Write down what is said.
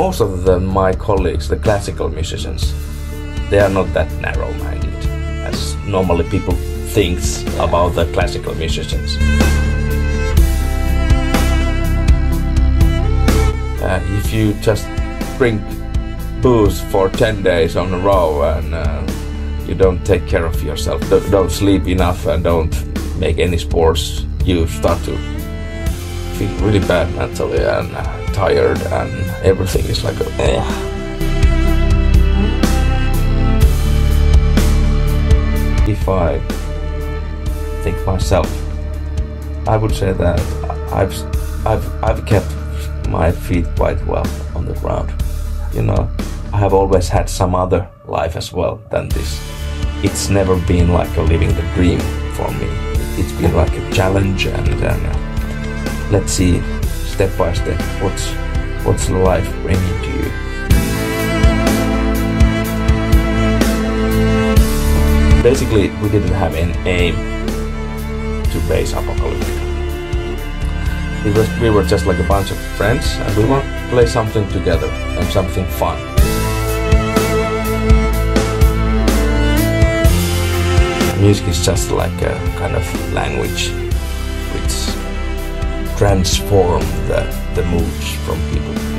most of my colleagues, the classical musicians, they are not that narrow-minded as normally people thinks about the classical musicians. Uh, if you just drink booze for 10 days on a row and uh, you don't take care of yourself, don't sleep enough and don't make any sports, you start to feel really bad mentally and uh, tired and everything is like, ugh. if I think myself, I would say that I've I've I've kept my feet quite well on the ground. You know, I have always had some other life as well than this. It's never been like a living the dream for me. It's been like a challenge, and, and uh, let's see, step by step, what's what's life bringing to you. Basically, we didn't have an aim to base Apocalyptica. It was, we were just like a bunch of friends and we want to play something together and something fun. Music is just like a kind of language which transforms the, the moods from people.